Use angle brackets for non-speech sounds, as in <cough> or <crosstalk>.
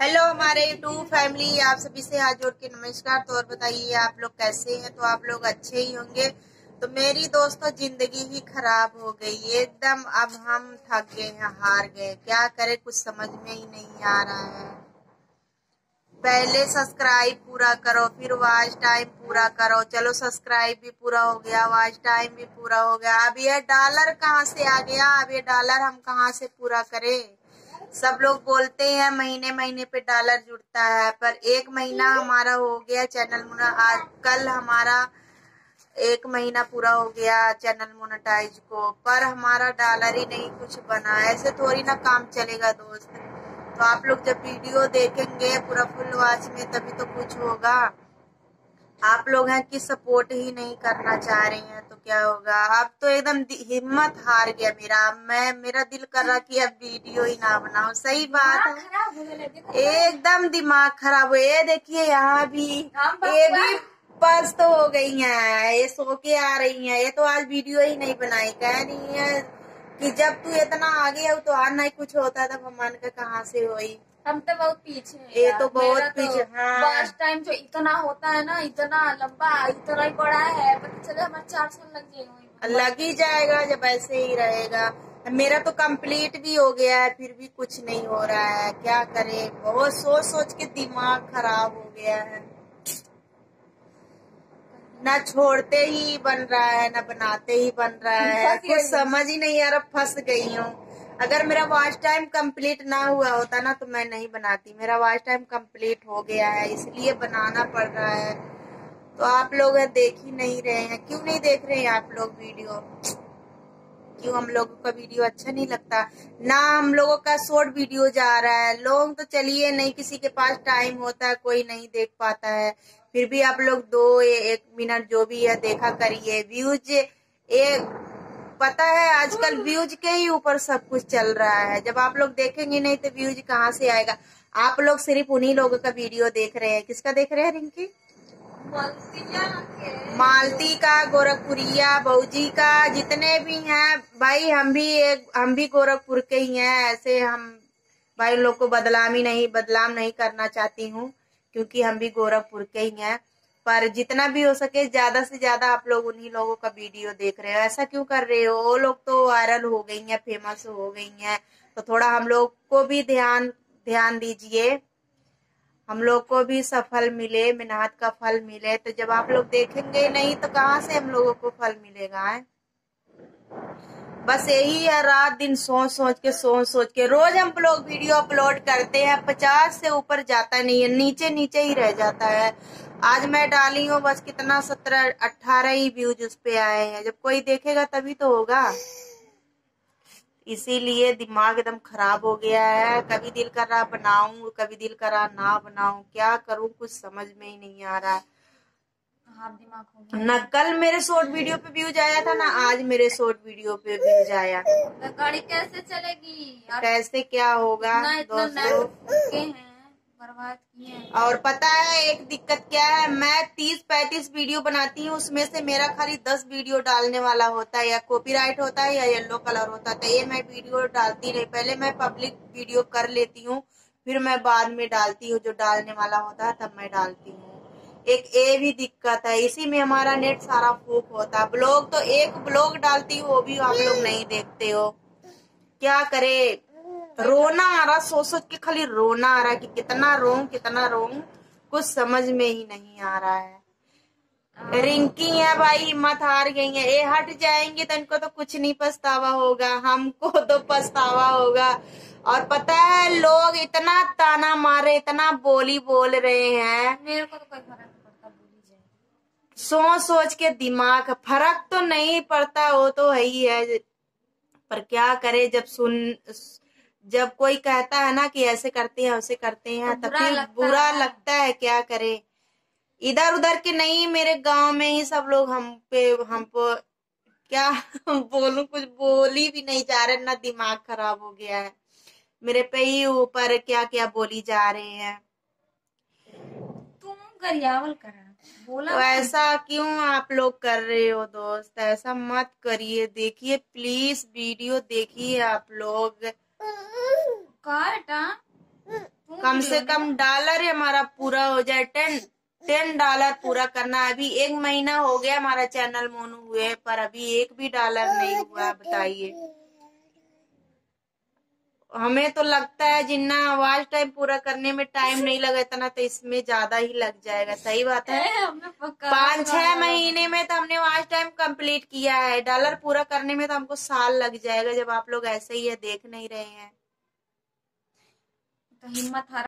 Hello हमारे YouTube family, आप सभी से हाथ जोड़ के नमस्कार। तो और बताइए, आप लोग कैसे हैं? तो आप लोग अच्छे ही होंगे। तो मेरी दोस्तों, ज़िंदगी ही खराब हो गई एकदम अब हम थक गए हैं, हार गए क्या करें? कुछ समझ में ही नहीं आ रहा है। पहले सब्सक्राइब पूरा करो, फिर वॉच टाइम पूरा करो। चलो सब्सक्राइब भी पूरा हो गया वॉच टाइम भी पूरा हो गया। अब ये डॉलर कहाँ से आ गया? अब ये डॉलर हम कहाँ से पूरा करें? सब लोग बोलते हैं, महीने महीने पे डॉलर जुड़ता है, पर एक महीना हमारा हो गया चैनल मुना, आज कल हमारा एक महीना पूरा हो गया चैनल मोनेटाइज को, पर हमारा डॉलर ही नहीं कुछ बना, ऐसे थोड़ी ना काम चलेगा दोस्त। तो आप लोग जब वीडियो देखेंगे पूरा फुल वॉच में, तभी तो कुछ होगा। आप लोग हैं कि सपोर्ट ही नहीं करना चाह रही हैं तो क्या होगा? अब तो एकदम हिम्मत हार गया मेरा। मैं मेरा दिल कर रहा कि अब वीडियो ही ना बनाओ सही बात है। एकदम दिमाग खराब हुआ। ये देखिए यहाँ भी ये भी बस। तो हो गई है। ये सो के आ रही है। ये तो आज वीडियो ही नहीं बनाई। कह रही है कि जब तू इतना आगे हो तो आना ही कुछ होता तब मन का कहाँ से हुई हम तो बहुत पीछे हैं ये तो बहुत मेरा पीछे, हाँ। फ़र्स्ट टाइम जो इतना होता है ना इतना लंबा इतना ही बड़ा है पता चले हमारे चार साल लग जाएँगे लग ही जाएगा जब ऐसे ही रहेगा। मेरा तो कंप्लीट भी हो गया है फिर भी कुछ नहीं हो रहा है। क्या करे? बहुत सोच सोच के दिमाग खराब हो गया है। ना छोड़ते ही बन रहा है ना बनाते ही बन रहा है। कुछ समझ ही नहीं आ रहा फंस गई हूँ। अगर मेरा वॉच टाइम कंप्लीट ना हुआ होता ना तो मैं नहीं बनाती। मेरा वॉच टाइम कंप्लीट हो गया है, इसलिए बनाना पड़ रहा है। तो आप लोग देख ही नहीं रहे हैं। क्यों नहीं देख रहे हैं आप लोग वीडियो? क्यों हम लोगों का वीडियो अच्छा नहीं लगता? ना हम लोगों का शॉर्ट वीडियो जा रहा है। लोग तो चलिए नहीं, किसी के पास टाइम होता है, कोई नहीं देख पाता है। फिर भी आप लोग दो एक मिनट जो भी है, देखा करिए। व्यूज़ एक पता है, आजकल व्यूज़ के ही ऊपर सब कुछ चल रहा है। जब आप लोग देखेंगे नहीं तो व्यूज़ कहाँ से आएगा? आप लोग सिर्फ़ उन्हीं लोगों का वीडियो देख रहे हैं। किसका देख रहे हैं, रिंकी? मालती का, गोरखपुरिया बऊजी का, जितने भी हैं, भाई, हम भी एक, हम भी गोरखपुर के ही हैं। ऐसे हम, भाई लोग को बदलामी नहीं, बदलाम नहीं करना चाहती हूँ, क्योंकि हम भी गोरखपुर के ही हैं। पर जितना भी हो सके ज़्यादा से ज़्यादा आप लोग उन्हीं लोगों का वीडियो देख रहे हो। ऐसा क्यों कर रहे हो? वो लोग तो वायरल हो गई हैं फ़ेमस हो गई हैं। तो थोड़ा हम लोग को भी ध्यान ध्यान दीजिए। हम लोग को भी सफल मिले मेहनत का फल मिले। तो जब आप लोग देखेंगे नहीं तो कहाँ से हम लोगों को फल मिलेगा है बस यही है, रात दिन सोच सोच के सोच सोच के। रोज हम लोग वीडियो अपलोड करते हैं, पचास से ऊपर जाता नहीं है नीचे नीचे ही रह जाता है। आज मैं डाली हूँ बस कितना सत्रह अट्ठारह ही व्यूज़ उस पे आए हैं। जब कोई देखेगा तभी तो होगा। इसीलिए दिमाग एकदम खराब हो गया है। कभी दिल कर रहा बनाऊँ कभी दिल कर रहा ना बनाऊँ। क्या करूँ कुछ समझ में ही नहीं आ रहा। है न कल मेरे शॉर्ट वीडियो पे व्यूज़ आया था ना आज मेरे शॉर्ट वीडियो पे व्यूज़ आया। तो गाड़ी कैसे चलेगी? कैसे क्या होगा दोस्तों? बर्बाद किए और पता है एक दिक्कत क्या है? मैं तीस पैंतीस वीडियो बनाती हूँ, उसमें से मेरा खाली दस वीडियो डालने वाला होता है, या कॉपीराइट होता है, या येलो कलर होता है। तो ये मैं वीडियो डालती नहीं पहले मैं पब्लिक वीडियो कर लेती हूँ, फिर मैं बाद में डालती हूँ, जो डालने वाला होता है, तब मैं डालती हूँ। एक ए भी दिक्कत है। इसी में हमारा नेट सारा फूक होता है। ब्लॉग तो एक ब्लॉग डालती हूँ, वो भी आप लोग नहीं देखते हो। क्या करे? रोना आ रहा सोच सोच के खाली रोना आ रहा है कि कितना रोऊं कितना रोऊं कुछ समझ में ही नहीं आ रहा है। रिंकी है भाई हिम्मत हार गई है। ये हट जाएँगे तो इनको तो कुछ नहीं पछतावा होगा हमको तो पछतावा होगा। और पता है लोग इतना ताना मारे इतना बोली बोल रहे हैं। मेरे को तो कोई फ़र्क नहीं पड़ता जाए सोच सोच के दिमाग फ़र्क तो नहीं पड़ता वो तो है ही है। पर क्या करे जब सुन जब कोई कहता है ना कि ऐसे करते हैं वैसे करते हैं तो बुरा फिर लगता बुरा है। लगता है क्या करे? इधर उधर के नहीं मेरे गाँव में ही सब लोग हम पे हम पे क्या <laughs> बोलूँ कुछ बोली भी नहीं जा रहे ना दिमाग खराब हो गया है। मेरे पे ही ऊपर क्या क्या बोली जा रहे हैं। तुम गरियावल करा बोला तो ऐसा क्यों आप लोग कर रहे हो दोस्त? ऐसा मत करिए देखिए प्लीज़ वीडियो देखिए आप लोग। कम से कम डॉलर ही हमारा पूरा हो जाए टेन टेन डॉलर पूरा करना। अभी एक महीना हो गया हमारा चैनल मोनू हुए पर अभी एक भी डॉलर नहीं हुआ बताइए। हमें तो लगता है जितना आवाज़ टाइम पूरा करने में टाइम नहीं लगा इतना तो इसमें ज़्यादा ही लग जाएगा। सही बात है? पाँच छह महीने में तो हमने वाच टाइम कंप्लीट किया है। डॉलर पूरा करने में तो हमको साल लग जाएगा जब आप लोग ऐसे ही है देख नहीं रहे हैं। तो हिम्मत हारा